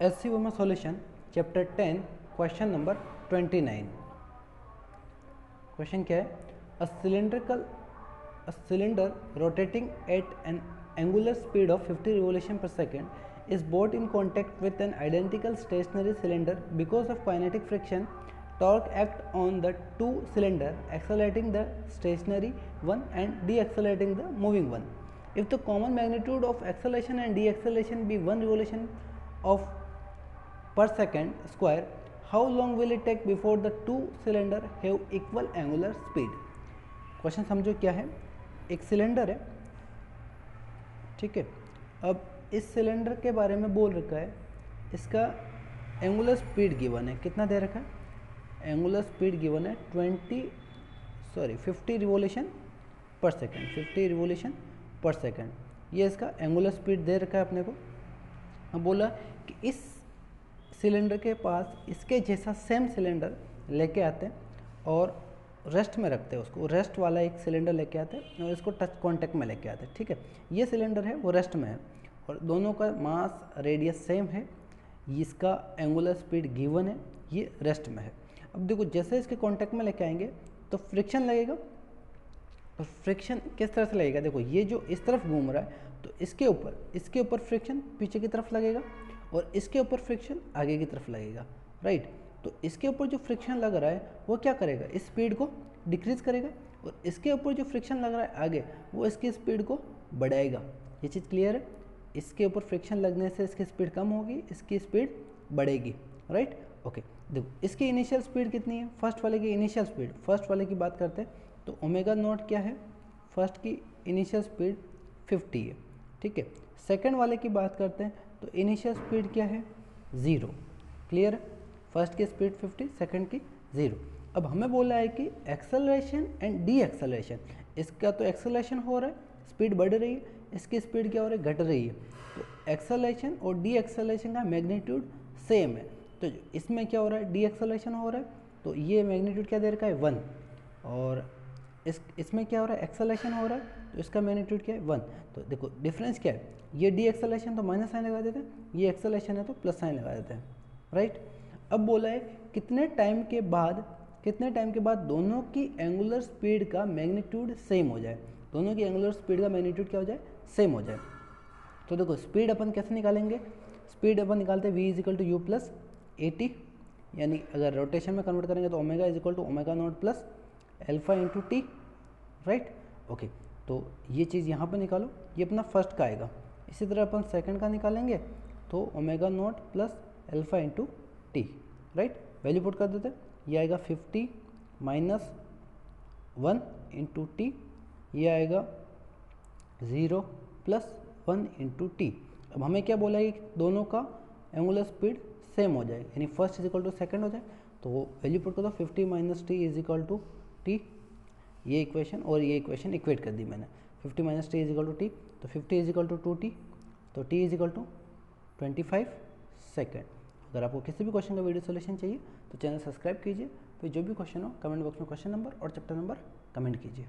S C Verma solution, chapter ten, question number twenty nine. Question क्या है? A cylindrical a cylinder rotating at an angular speed of fifty revolution per second is brought in contact with an identical stationary cylinder because of kinetic friction torque act on the two cylinder accelerating the stationary one and decelerating the moving one if the common magnitude of acceleration and deceleration be one revolution of per second square, how long will it take before the two cylinder have equal angular speed? Question समझो क्या है? एक cylinder है, ठीक है? अब इस cylinder के बारे में बोल रखा है, इसका एंगुलर स्पीड गिवन है। कितना दे रखा है? एंगुलर स्पीड गिवन है twenty sorry fifty revolution per second fifty revolution per second ये इसका एंगुलर स्पीड दे रखा है अपने को। बोला कि इस सिलेंडर के पास इसके जैसा सेम सिलेंडर लेके आते हैं और रेस्ट में रखते हैं उसको। रेस्ट वाला एक सिलेंडर लेके आते हैं और इसको टच कांटेक्ट में लेके आते हैं, ठीक है? ये सिलेंडर है, वो रेस्ट में है और दोनों का मास रेडियस सेम है। इसका एंगुलर स्पीड गिवन है, ये रेस्ट में है। अब देखो, जैसे इसके कांटेक्ट में लेके आएँगे तो फ्रिक्शन लगेगा। तो फ्रिक्शन किस तरह से लगेगा? देखो, ये जो इस तरफ़ घूम रहा है तो इसके ऊपर इसके ऊपर फ्रिक्शन पीछे की तरफ़ लगेगा। और इसके ऊपर फ्रिक्शन आगे की तरफ़ लगेगा राइट तो इसके ऊपर जो फ्रिक्शन लग रहा है, वो क्या करेगा? इस स्पीड को डिक्रीज करेगा और इसके ऊपर जो फ्रिक्शन लग रहा है आगे, वो इसकी स्पीड को बढ़ाएगा। ये चीज़ क्लियर है? इसके ऊपर फ्रिक्शन लगने से इसकी स्पीड कम होगी, इसकी स्पीड बढ़ेगी राइट ओके देखो, इसकी इनिशियल स्पीड कितनी है? फ़र्स्ट वाले की इनिशियल स्पीड फ़र्स्ट वाले की बात करते हैं तो ओमेगा नोट क्या है? फ़र्स्ट की इनिशियल स्पीड 50 है, ठीक है? सेकंड वाले की बात करते हैं तो इनिशियल स्पीड क्या है? ज़ीरो क्लियर फ़र्स्ट की स्पीड 50 सेकंड की ज़ीरो अब हमें बोला है कि एक्सेलरेशन एंड डी एक्सेलरेशन इसका तो एक्सेलरेशन हो रहा है स्पीड बढ़ रही है, इसकी स्पीड क्या हो रही है? घट रही है. तो एक्सेलरेशन और डी एक्सेलरेशन का मैग्नीट्यूड सेम है. तो इसमें क्या हो रहा है? डी एक्सेलरेशन हो रहा है. तो ये मैग्नीट्यूड क्या दे रखा है? वन और इस, इसमें क्या हो रहा है? एक्सेलेशन हो रहा है तो इसका मैग्नीट्यूड क्या है? वन तो देखो डिफरेंस क्या है? ये डी एक्सेलेशन तो माइनस साइन लगा देते हैं, ये एक्सेलेशन है तो प्लस साइन लगा देते हैं राइट अब बोला है, कितने टाइम के बाद, कितने टाइम के बाद दोनों की एंगुलर स्पीड का मैग्नीट्यूड सेम हो जाए? दोनों की एंगुलर स्पीड का मैग्नीट्यूड क्या हो जाए? सेम हो जाए. तो देखो स्पीड अपन कैसे निकालेंगे? स्पीड अपन निकालते हैं V is equal to U plus A T यानी अगर रोटेशन में कन्वर्ट करेंगे तो omega is equal to omega naught plus alpha into T right okay तो ये चीज़ यहाँ पर निकालो, ये अपना फ़र्स्ट का आएगा। इसी तरह अपन सेकंड का निकालेंगे तो omega naught plus alpha into T right value put कर देते ये आएगा 50 माइनस वन इंटू टी ये आएगा zero plus one into T अब हमें क्या बोला है कि दोनों का एंगुलर स्पीड सेम हो जाए यानी first is equal to second हो जाए तो वैल्यू पुट कर दो fifty minus T is equal to T, ये इक्वेशन और ये इक्वेशन इक्वेट कर दी मैंने। Fifty minus T equal to T तो fifty equal to two T तो T equal to twenty five second अगर आपको किसी भी क्वेश्चन का वीडियो सोल्यूशन चाहिए तो चैनल सब्सक्राइब कीजिए। फिर जो भी क्वेश्चन हो कमेंट बॉक्स में क्वेश्चन नंबर और चैप्टर नंबर कमेंट कीजिए।